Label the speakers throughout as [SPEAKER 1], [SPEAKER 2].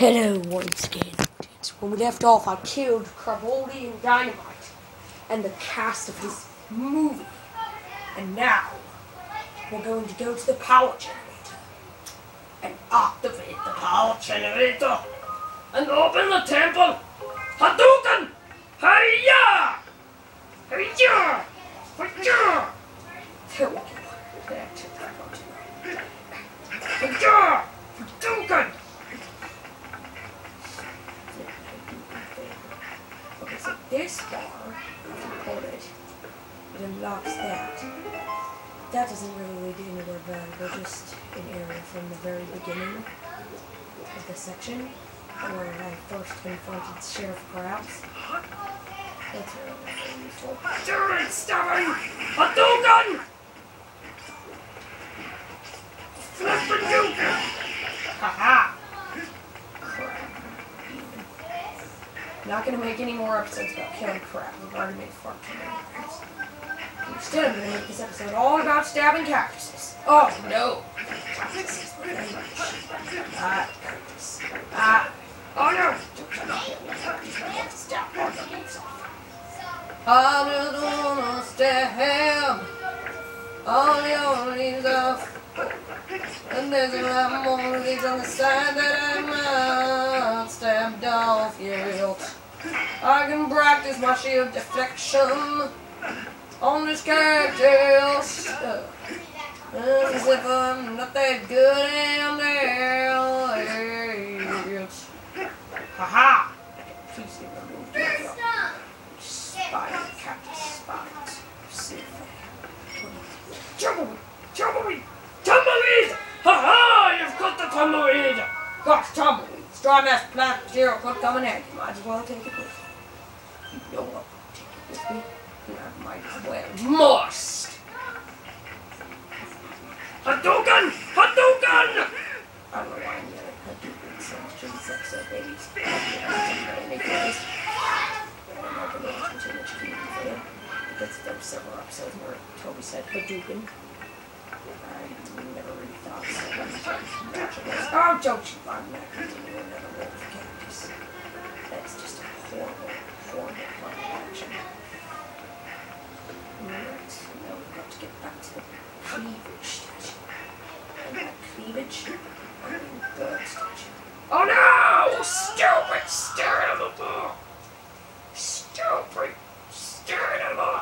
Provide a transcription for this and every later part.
[SPEAKER 1] Hello, once again. It's when we left off, I killed Cravoldi and Dynamite and the cast of his movie. And now, we're going to go to the power generator and activate the power generator and open the temple. Hadouken! Hiya! Hiya! Hiya! There we go. Hiya! Hadouken! Okay, so this bar, if you pull it, it unlocks that. That doesn't really lead anywhere valuable, just an area from the very beginning of the section where I first confronted Sheriff Krabs. That's really very useful. Do it, stubborn! Hadouken! Flip Hadouken! Haha! Not gonna make any more episodes about killing crap. We've already made far too. Instead, I'm gonna make this episode all about stabbing cactuses. Oh no! Ah, cactus. Ah. Oh no! Stab. I just wanna stab all your leaves off. And there's a lot more leaves on the side that I might stabbed off yet. I can practice my shield deflection on this cactus. Uh, as if I'm not that good in there. Haha! Please Spider, cactus, spines. See if Tumbleweed! Tumbleweed! Tumbleweed! Ha ha! You've got the tumbleweed! Gosh, tumbleweed! Straw nest plant zero cook coming in. Might as well take it with you. You know what? Take it with me. And I might as well. Must! Hadouken! Hadouken! I don't know why I'm yelling Hadouken so much in for you. Eh? Because there were several episodes where Toby said Hadouken. I never really thought so. Oh, don't you find that. That's just a horrible, horrible action. Alright, now we've got to get back to the cleavage statue. And that cleavage, I mean bird statue. Oh no! Stupid stupid animal! Stupid stupid animal!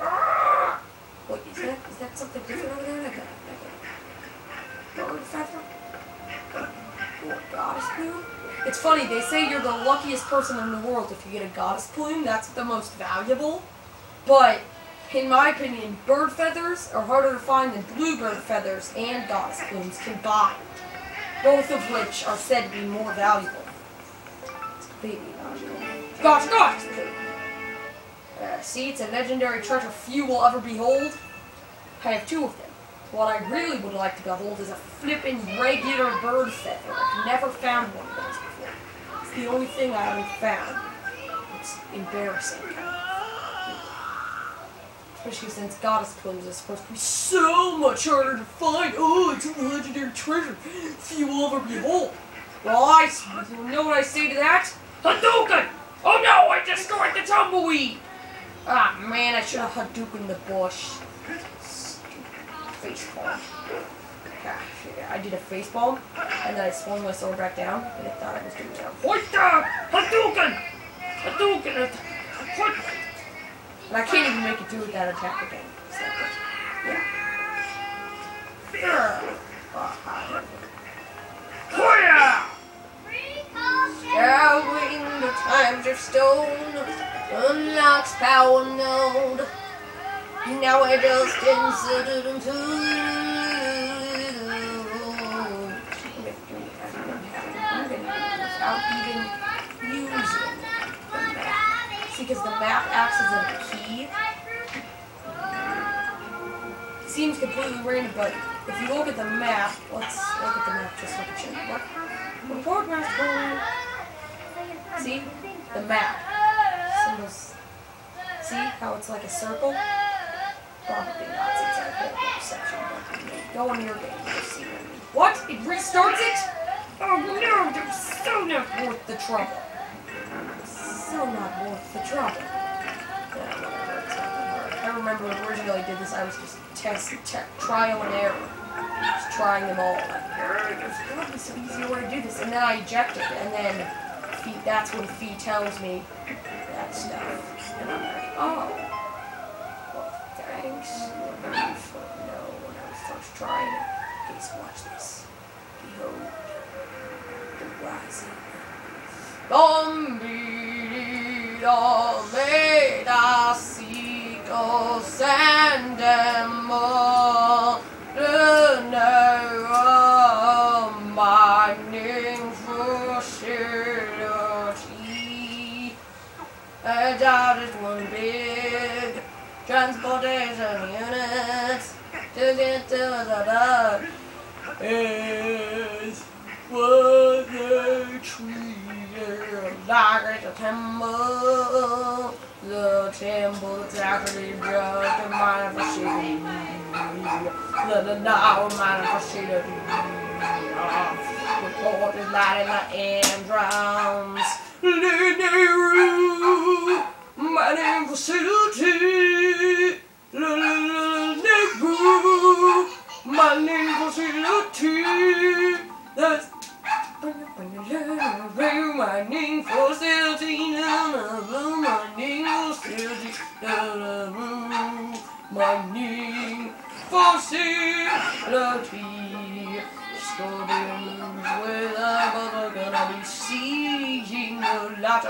[SPEAKER 1] Ah! Wait, is that is that something different over there? Like a like a bird feather? Or a goddess plume? It's funny, they say you're the luckiest person in the world if you get a goddess plume. That's the most valuable. But in my opinion, bird feathers are harder to find than bluebird feathers and goddess plumes combined. Both of which are said to be more valuable. It's completely illogical. Gosh, gosh! Uh, see, it's a legendary treasure few will ever behold. I have two of them. What I really would like to behold is a flippin' regular bird feather. I've never found one of those the only thing I haven't found. It's embarrassing. Especially since goddess plumes is supposed to be so much harder to find. Oh, it's a legendary treasure few will ever behold. Well, I you know what I say to that? Hadouken! Oh no, I destroyed the tumbleweed! Ah man, I should have Hadouken in the bush. Facepalm. Gosh, yeah, I did a face ball, and then I swung my sword back down, and I thought I was doing that. Hoita! Hadouken! Hadouken! Hoita! And I can't even make it do that attack again. So, yeah. Urgh. Ah, Hoya! Showering the times of stone unlocks power node. Now we're just inserted into without even using the map. See, because the map acts as a key. Seems completely random, but if you look at the map, let's look at the map just look at you. What? Report master. See? The map. Symbols. See how it's like a circle? Probably not since I put a perception, go on your game and see what I mean. What? It restarts it? Oh no, they're so not worth the trouble. So not worth the trouble. I remember originally I did this, I was just test, te trial and error. Just trying them all. Like, there's gotta be some easier way to do this. And then I ejected, and then Fi, that's when Fi tells me that stuff. And I'm like, oh. Well, thanks. When no, when I was first trying it. So watch this. Behold the rising. Bombida meda seagulls and more mining facility. I doubt it one big transportation unit to get to the is was a tree like a temple. The temple that's actually just a manifestation. The now manifestation. Report is lighting the androns. Lanayru,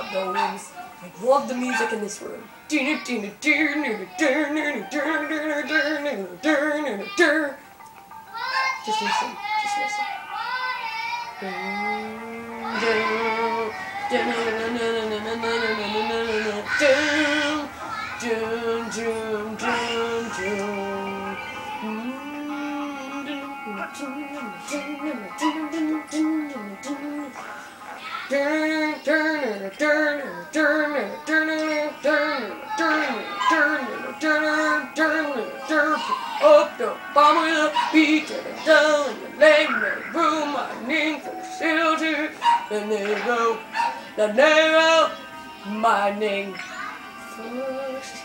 [SPEAKER 1] of those. I love the music in this room. Just listen. Just listen. Up the bottom of the beach and down in the leg, the room, my name facility, the narrow, the narrow, mining facility.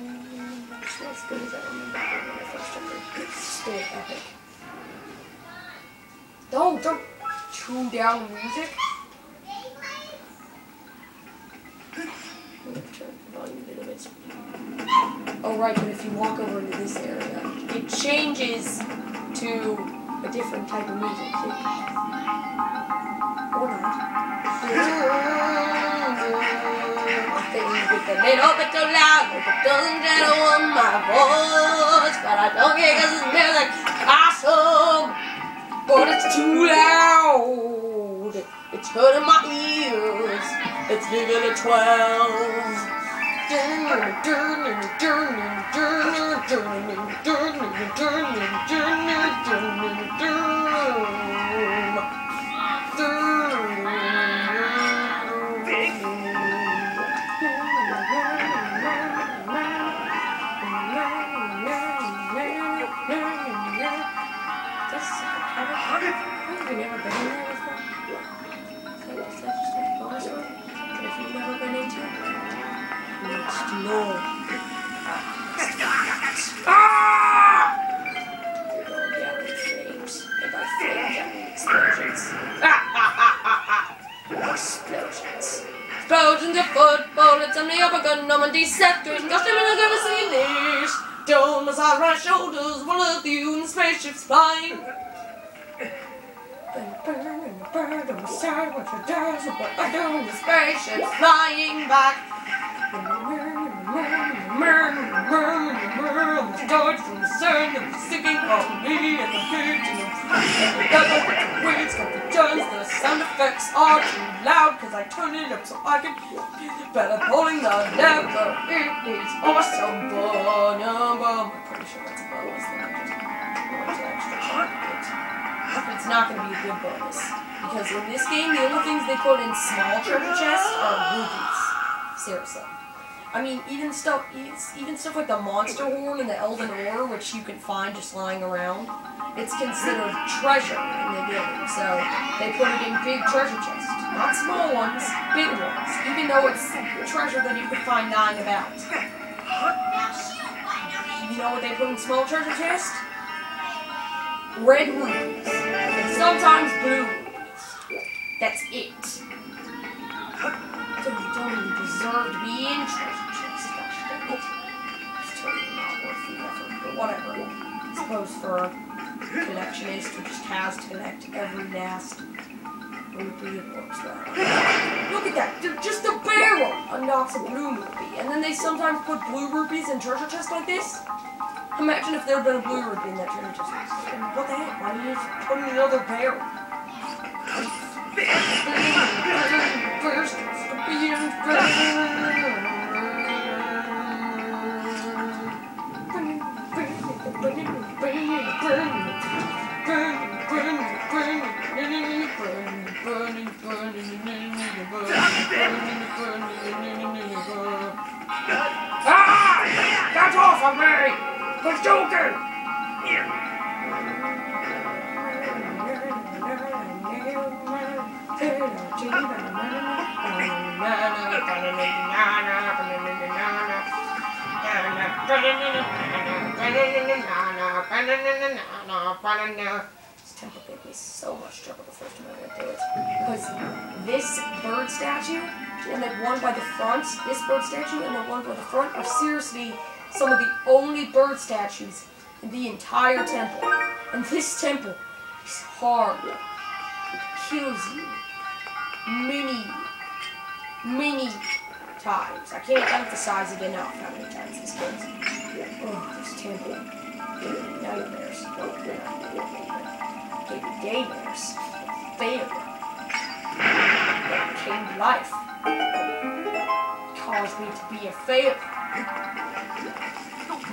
[SPEAKER 1] Mm, That's not as good as I remember when I first. It's still epic. Don't, don't tune down music. Oh right, but if you walk over into this area, it changes to a different type of music. Or not. Bit too loud, but doesn't get on my voice. But I don't because it's music awesome. But it's too loud. It's hurting my ears. It's giving a 12. Burn on the side what you does what I do in the spaceships flying back. Start from the sun and the sticking on me and the beat and the the with the weeds got the guns, the sound effects are too loud cause I turn it up so I can better pulling the lever. It is awesome, boom. I'm pretty sure that's a bonus that I just want to extra it it's not going to be a good bonus. Because in this game, the only things they put in small treasure chests are rupees. Seriously. I mean, even stuff, even stuff like the monster horn and the Eldin ore, which you can find just lying around, it's considered treasure in the game. So they put it in big treasure chests. Not small ones, big ones. Even though it's treasure that you can find lying about. You know what they put in small treasure chests? Red rupees. And sometimes blue rupees. That's it. So you don't even deserve to be in treasure. Gosh dang it. It's totally not worth the effort, but whatever. I suppose for a collectionist who just has to collect every last rupee works well. Look at that! They're just a barrel unlocks a blue rupee, and then they sometimes put blue rupees in treasure chests like this. Imagine if there had been a blue rupee in that treasure chest. What the heck? Why didn't you put in another barrel? Ah! That's off of me! The Joker! This temple gave me so much trouble the first time I went through it. Because this bird statue, and then one by the front, this bird statue, and then one by the front are seriously some of the only bird statues in the entire temple. And this temple is horrible. It kills you. Many, many times. I can't emphasize it enough how many times this you. Oh, temple. Nightmares. Gave me nightmares. Failure. That came to life. Caused me to be a failure.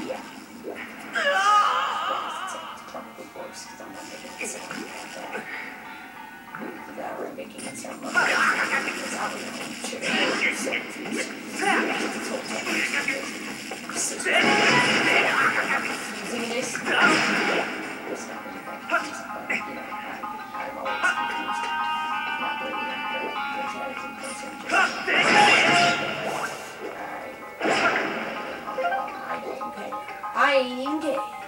[SPEAKER 1] Yeah. It's probably worse because I'm not making it that. We're making it sound like that. Because I don't know.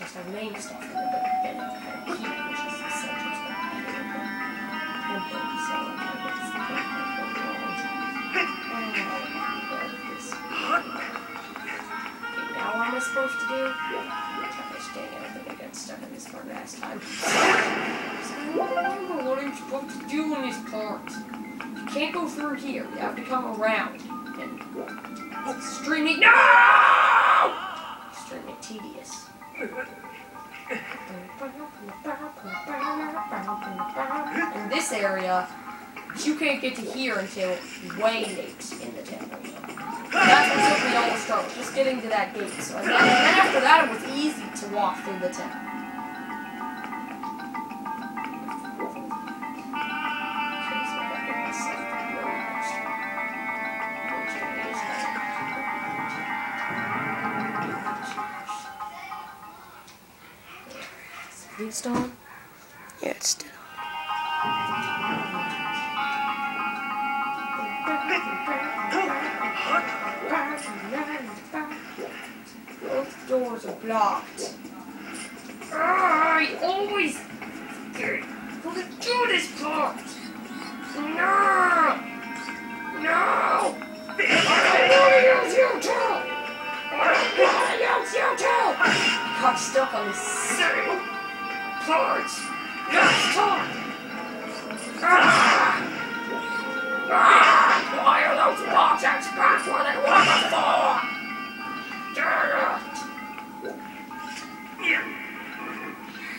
[SPEAKER 1] Of how treasure main stuff had which is the center. And so, it's the went wrong. Oh, this. Okay, now what am I supposed to do? Gosh dang it, I think I got stuck in this part last time. I don't what I'm supposed to do in this part. You can't go through here. You have to come around. And it's extremely no! Extremely tedious. In this area, you can't get to here until way late in the temple. That's what took me almost trouble, just getting to that gate. So then after that, it was easy to walk through the temple. Still on?
[SPEAKER 2] Yeah, it's still.
[SPEAKER 1] Both ah, doors are blocked. I always want to do this part. Part last time. Ah! Ah! Why are those objects back where they were before?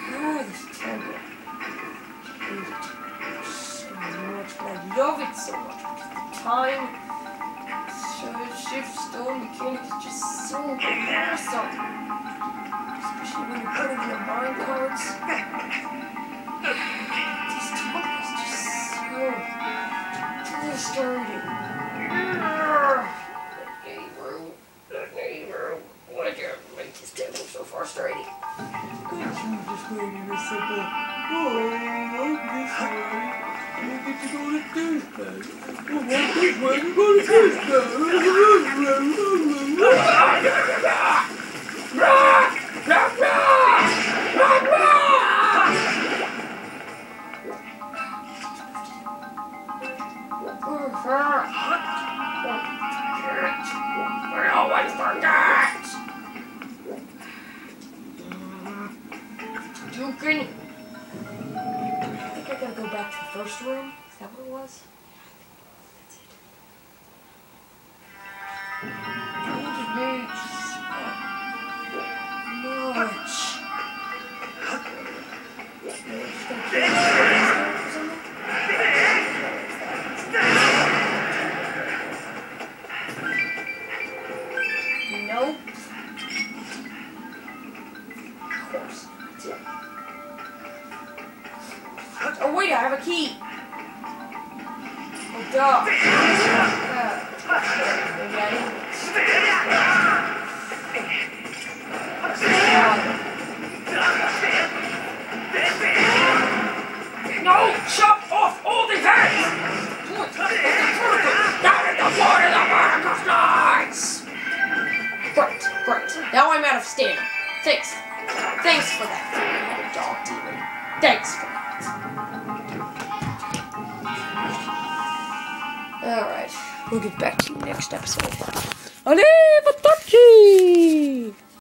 [SPEAKER 1] Ah, this temple. So much, I love it so much the time sh- shift stone mechanic is just so awesome when you put in your mind cards. These topics just so disturbing. So frustrating.
[SPEAKER 2] Thank you for explaining this simple. Oh, this one. Well, why, why are going to Disney?